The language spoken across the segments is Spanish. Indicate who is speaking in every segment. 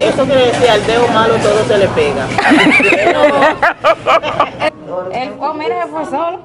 Speaker 1: Eso quiere decir al dedo malo todo se le pega.
Speaker 2: El, oh, mira, se fue solo.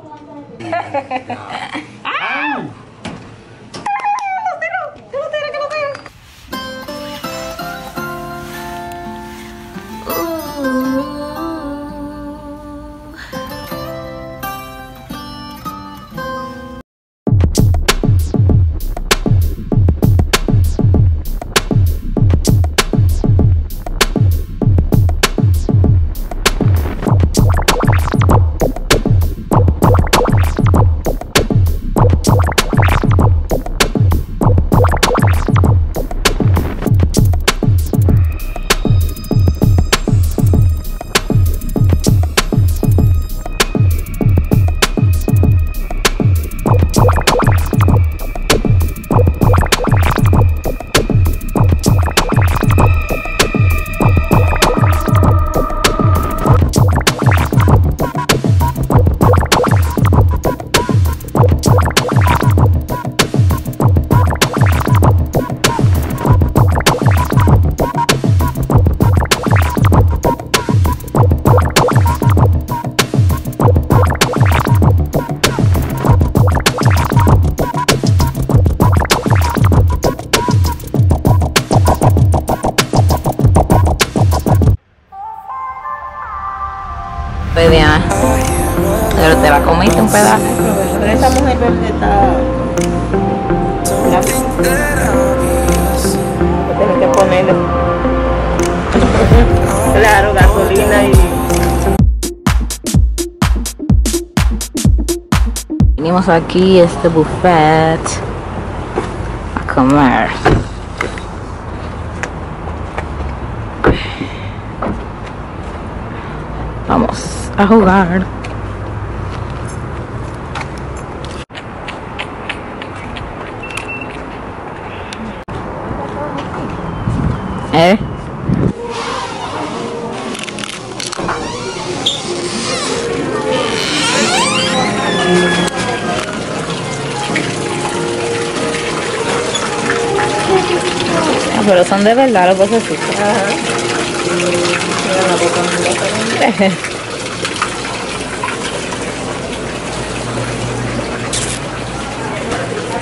Speaker 2: La comiste un pedazo.
Speaker 1: Esa mujer está. Tienes que ponerle. claro, gasolina y.
Speaker 2: Venimos aquí a este buffet a comer. Vamos a jugar. Pero son de verdad los pocecitos.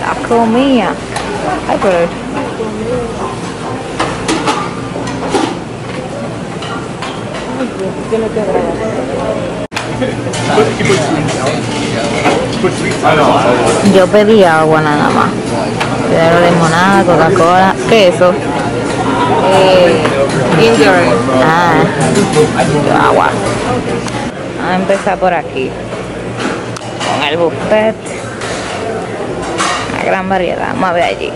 Speaker 2: La comida. Ay, pero. Yo pedí agua nada más. Pero limonada, Coca-Cola, queso. Eh. Ah, agua. Vamos a empezar por aquí. Con el buffet. Una gran variedad. Vamos a ver allí.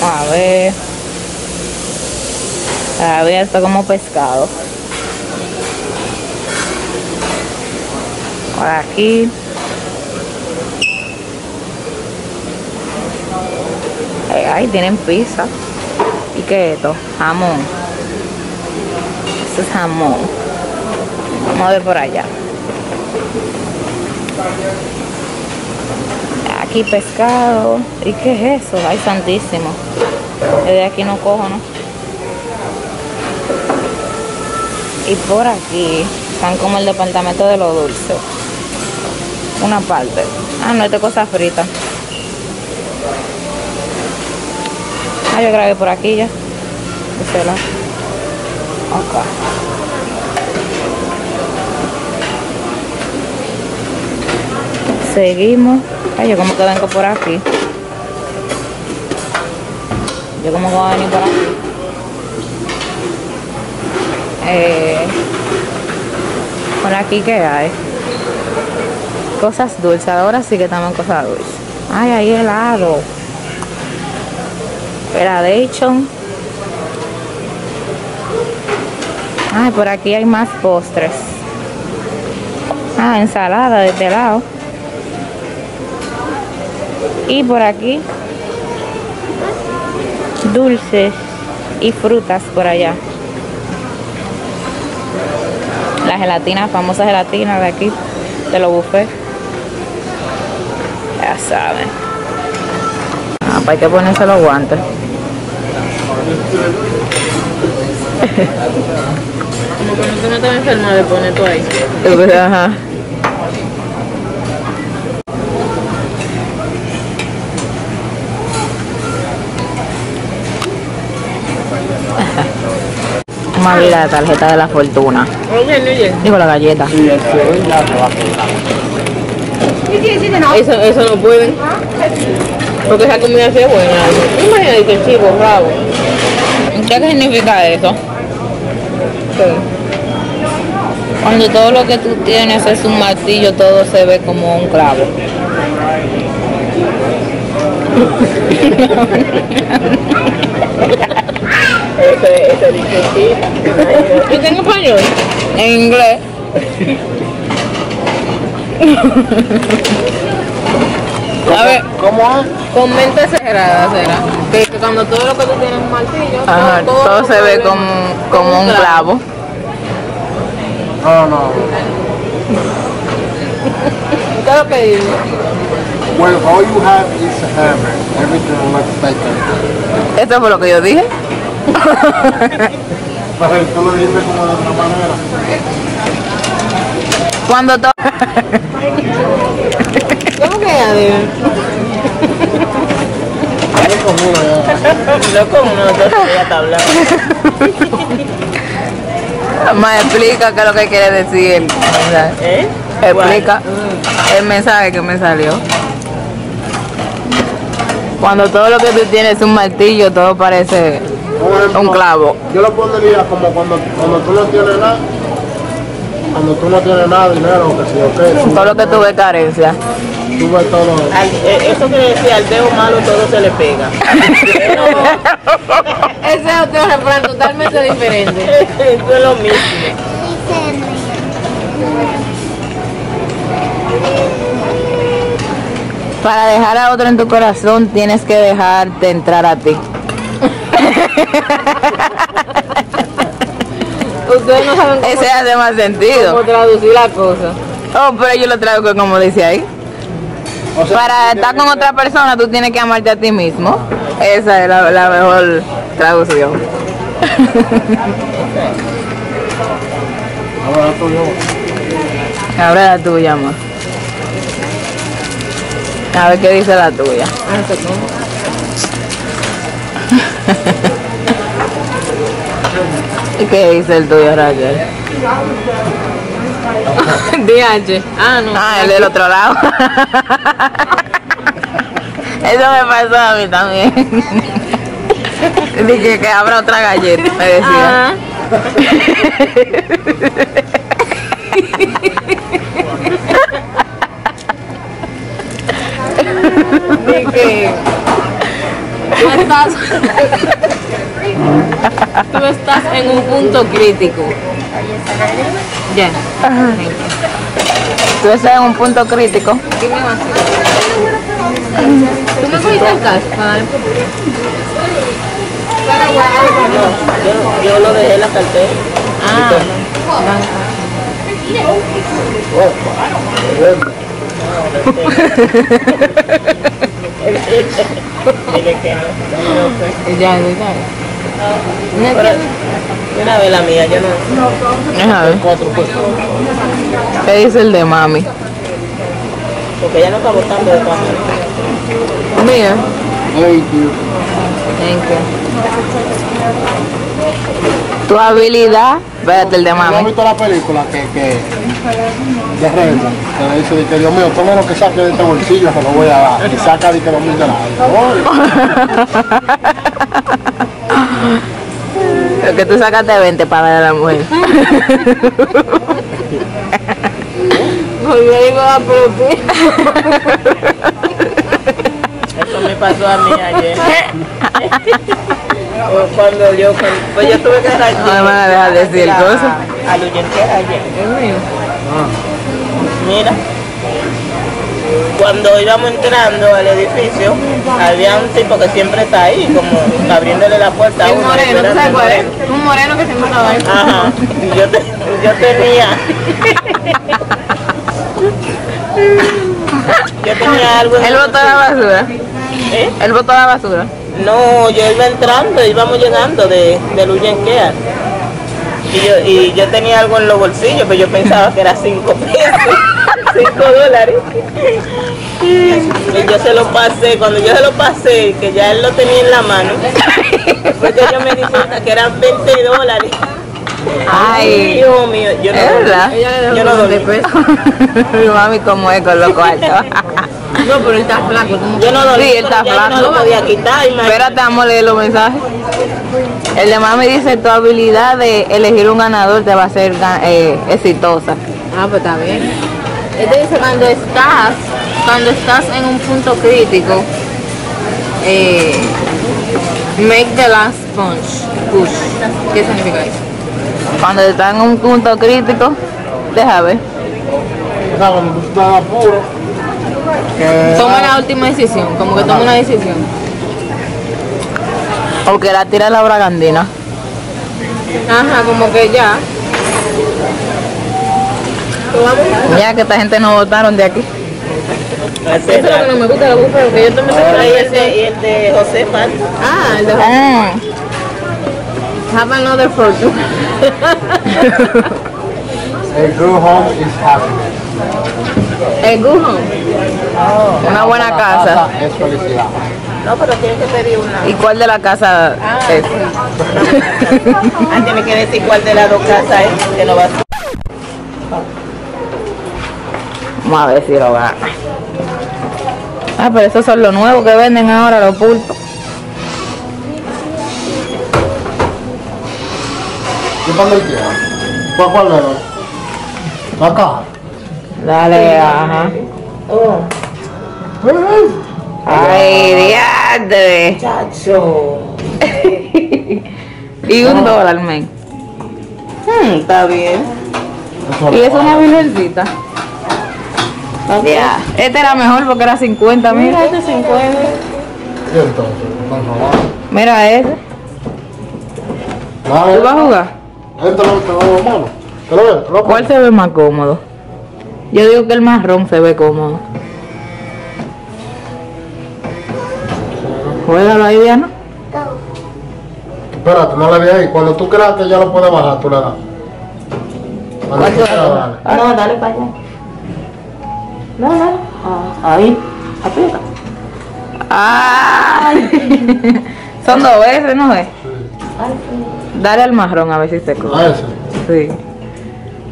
Speaker 2: Vamos a ver. Está abierto como pescado. Por aquí. Ay, ay, tienen pizza. ¿Y qué es esto? Jamón. Esto es jamón. Vamos a ver por allá. Aquí pescado. ¿Y qué es eso? Ay, santísimo. Desde aquí no cojo, ¿no? Y por aquí están como el departamento de lo dulce. Una parte. Ah, no, esta cosa frita. Ah, yo grabé por aquí ya. Lado. Acá. Seguimos. Ay, yo como que vengo por aquí. Yo como voy a venir por aquí. Eh, por aquí que hay cosas dulces ahora sí que estamos en cosas dulces. Ay hay helado. Gradation ay por aquí hay más postres. Ah ensalada de este lado. Y por aquí dulces y frutas por allá. La gelatina, famosa gelatina de aquí, de los buffets. Ya saben. Ah, pues hay que ponerse los guantes.
Speaker 1: Como cuando tú no te enfermo de poner tú ahí.
Speaker 2: Ajá. Vamos a abrir la tarjeta de la fortuna. Digo la galleta.
Speaker 1: Eso, eso no pueden. Porque esa comida sí es buena. Imagínate que chivo, rabo.
Speaker 2: ¿Qué significa eso? Cuando todo lo que tú tienes es un martillo, todo se ve como un clavo.
Speaker 1: Eso es, eso es difícil. ¿Y en español?
Speaker 2: En inglés. A ver,
Speaker 1: ¿Cómo? Con mente cerrada será. Que, que cuando todo lo que tú tienes es un martillo,
Speaker 2: ajá, todo se ve como, como un clavo.
Speaker 3: No, no.
Speaker 1: ¿Qué es lo que dice?
Speaker 3: Well, all you have is a hammer. Everything looks like a...
Speaker 2: Eso fue lo que yo dije.
Speaker 3: Pero tú lo dices como de otra manera.
Speaker 2: Cuando todo...
Speaker 1: ¿Cómo que ya dice?
Speaker 3: Es como una...
Speaker 1: Loco, no, entonces ya está hablando.
Speaker 2: Me explica qué es lo que quiere decir.
Speaker 1: ¿Eh?
Speaker 2: Explica el mensaje que me salió. Cuando todo lo que tú tienes es un martillo, todo parece
Speaker 3: ejemplo,
Speaker 2: un clavo.
Speaker 3: Yo lo pondría como cuando, cuando tú no tienes nada. Cuando tú no tienes nada, dinero, que si o qué.
Speaker 2: Todo lo que tú ves carencia.
Speaker 3: Tú ves todo.
Speaker 1: Al- eh, eso quiere decir al dedo malo todo se le pega.
Speaker 2: Ese es otro refrán totalmente diferente.
Speaker 1: Eso es lo mismo.
Speaker 2: Para dejar a otro en tu corazón tienes que dejarte entrar a ti.
Speaker 1: Ustedes no saben cómo,
Speaker 2: Ese hace más
Speaker 1: cómo
Speaker 2: sentido.
Speaker 1: traducir la cosa.
Speaker 2: Oh, pero yo lo traigo como dice ahí.
Speaker 3: O sea,
Speaker 2: Para estar con otra persona tú tienes que amarte a ti mismo. Esa es la, la mejor traducción.
Speaker 3: Ahora tú.
Speaker 2: Ahora la tuya, amor. A ver qué dice la tuya. ¿Y qué dice el tuyo, Raquel?
Speaker 1: DH. Ah, no.
Speaker 2: Ah, el del otro lado. Eso me pasó a mí también. Dije que habrá otra galleta, me decía.
Speaker 1: De que tú estás, tú estás en un punto crítico. Ya.
Speaker 2: Tú estás en un punto crítico.
Speaker 1: ¿Qué me vas a hacer? ¿Tú me cogiste el cash el yo, yo lo dejé en la cartera. Ah. Ya, ya. Una vez la mía, yo no.
Speaker 2: Déjame ver.
Speaker 3: Cuatro pues.
Speaker 2: ¿Qué dice el de mami?
Speaker 1: Porque ella no está votando de maneras.
Speaker 2: Mira.
Speaker 3: Thank you.
Speaker 2: Thank you. Tu habilidad. Espérate, el de
Speaker 3: ¿No has
Speaker 2: mami.
Speaker 3: visto la película que, que de Renzo? Que le dice, que Dios mío, todo lo que saque de este bolsillo se lo voy a dar. Y saca de que los mil dólares.
Speaker 2: Lo que tú sacaste 20 para dar a la mujer.
Speaker 1: Yo digo la propia. Eso me pasó a mí ayer. O cuando yo, cuando, pues yo tuve que dar
Speaker 2: No me van a dejar decir
Speaker 1: a-
Speaker 2: cosas.
Speaker 1: A Luyentera ayer. Mira.
Speaker 4: Cuando íbamos entrando al edificio, había un tipo que siempre está ahí, como abriéndole la puerta uno.
Speaker 1: moreno, ¿tú sabes cuál es? Un moreno que siempre estaba ahí.
Speaker 4: Ajá, y yo, te- yo tenía. yo tenía algo en
Speaker 2: Él
Speaker 4: el
Speaker 2: botó la basura.
Speaker 4: ¿Eh?
Speaker 2: Él botó la basura.
Speaker 4: No, yo iba entrando, íbamos llegando de, de Luyenquea. Y yo, y yo tenía algo en los bolsillos, pero yo pensaba que era cinco pesos, cinco dólares. Y yo se lo pasé, cuando yo se lo pasé, que ya él lo tenía en la mano, después ya yo me di cuenta que eran 20 dólares.
Speaker 2: Ay.
Speaker 4: Dios mío, yo no
Speaker 2: ¿Es verdad?
Speaker 4: Yo no
Speaker 1: 20
Speaker 4: dormí.
Speaker 2: mami como es con los cuartos.
Speaker 1: No, pero él está flaco. ¿cómo?
Speaker 4: Yo no dormí,
Speaker 2: Sí, él está flaco.
Speaker 4: no lo podía quitar, imagínate.
Speaker 2: Espérate, vamos a leer los mensajes. El de mami dice, tu habilidad de elegir un ganador te va a ser eh, exitosa.
Speaker 1: Ah, pues está bien. Este dice cuando estás, cuando estás en un punto crítico, eh, make the last punch, push. ¿Qué significa eso?
Speaker 2: Cuando estás en un punto crítico, deja ver.
Speaker 3: O sea, cuando tú estás apuro,
Speaker 1: Toma la última decisión, como que toma una decisión.
Speaker 2: O que la tira la bragandina.
Speaker 1: Ajá, como que ya.
Speaker 2: Ya que esta gente no votaron de aquí.
Speaker 1: Eso es lo que no me gusta de los bufeos, que yo también tengo
Speaker 4: el de, y el de José falta.
Speaker 1: Ah, el de
Speaker 2: Ah,
Speaker 1: Have another fortune.
Speaker 3: a good home is happiness.
Speaker 1: El good home.
Speaker 2: una buena casa.
Speaker 3: Es felicidad.
Speaker 4: No, pero tienes que pedir una.
Speaker 2: ¿Y cuál de la casa es?
Speaker 4: Ah, tienes que decir cuál de las dos casas es, que no va a ser.
Speaker 2: Vamos a ver si lo gana. Ah, pero esos son los nuevos que venden ahora, los pulpos.
Speaker 3: ¿Y para dónde quieres? ¿Cuál, cuál le doy? Acá.
Speaker 2: Dale, ajá. Ay, diadre.
Speaker 4: Chacho.
Speaker 2: Y un dólar, men.
Speaker 4: Hmm, está bien.
Speaker 3: Eso
Speaker 2: Y es una
Speaker 3: pago.
Speaker 2: Este era mejor porque era 50, mira.
Speaker 4: Este 50.
Speaker 3: ¿Y entonces? Están robados.
Speaker 2: Mira ese.
Speaker 3: Dale.
Speaker 2: ¿Tú vas a jugar?
Speaker 3: Este lo te lo mano. ¿Te lo ves? ¿Lo
Speaker 2: ¿Cuál se ve más cómodo? Yo digo que el marrón se ve cómodo. Juégalo ahí, Diana.
Speaker 3: Espérate, no le di ahí. Cuando tú creas que ya lo puedes bajar, tú le das. Cuando tú quieras, dale.
Speaker 4: No, dale para allá. No, no. Ah, ahí. Aprieta.
Speaker 2: ¡Ay! Son dos veces, ¿no es? Dale al marrón a ver si se coge.
Speaker 3: A ese.
Speaker 2: Sí.
Speaker 3: Te.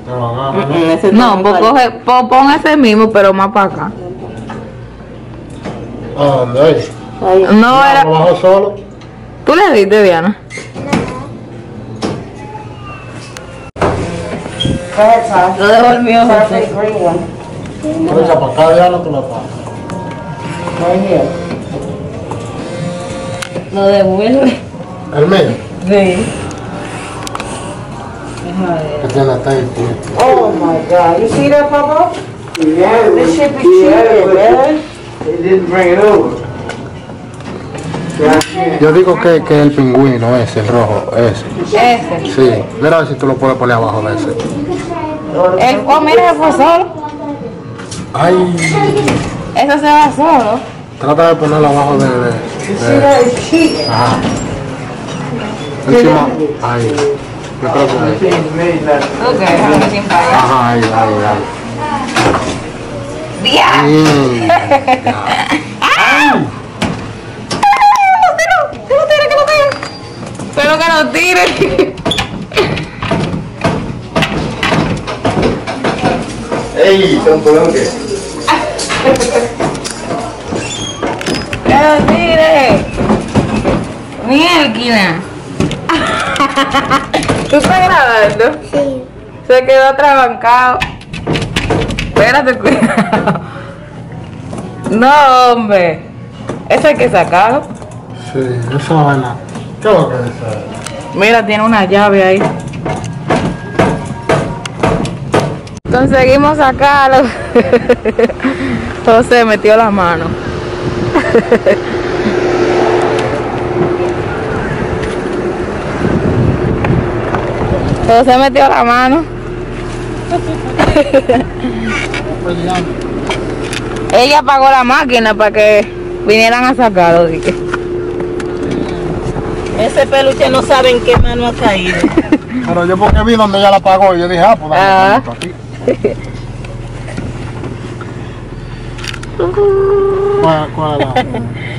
Speaker 3: ¿no?
Speaker 4: Ese
Speaker 2: No, pues coge, pon ese mismo, pero más para acá.
Speaker 3: ¿A dónde? Ahí.
Speaker 2: No era.
Speaker 3: solo.
Speaker 2: ¿Tú le diste, Diana?
Speaker 1: Lo devolvió.
Speaker 3: Echas para acá, ya no tú la pagas.
Speaker 1: Lo devuelve.
Speaker 3: El mío.
Speaker 1: Sí.
Speaker 4: Oh my god. You see that, Papa? Yeah. This should be cheated, man.
Speaker 3: Yo digo que, que el pingüino ese, el rojo, ese.
Speaker 2: Ese.
Speaker 3: Sí. Mira a ver si tú lo puedes poner abajo de ese.
Speaker 2: El, oh, mira, fue solo.
Speaker 3: Ay.
Speaker 2: Eso se va solo.
Speaker 3: Trata de ponerlo abajo de... de, de- Ajá. Encima. Ahí. Que ahí.
Speaker 2: Ok, déjame sin fallar.
Speaker 3: Ajá, ahí, ahí, ahí.
Speaker 2: ¡Dia! ¡Que lo tire, que lo tire! Pero que lo tire.
Speaker 3: ¡Ey! Son que.
Speaker 2: ¡Que lo tire! ¡Mierda! ¿Tú estás grabando? Sí. Se quedó atrabancado. Espérate, cuidado. No, hombre. Eso hay que sacarlo.
Speaker 3: Sí, esa vaina. ¿Qué es lo que es?
Speaker 2: Mira, tiene una llave ahí. Conseguimos sacarlo. José metió la mano. José metió la mano. Ella apagó la máquina para que vinieran a sacarlo. dije.
Speaker 4: Ese peluche no sabe en qué mano ha caído.
Speaker 3: Pero yo porque vi donde ella la pagó y yo dije, ah, pues dame
Speaker 2: Ah.
Speaker 3: aquí. ¿Cuál, cuál es la-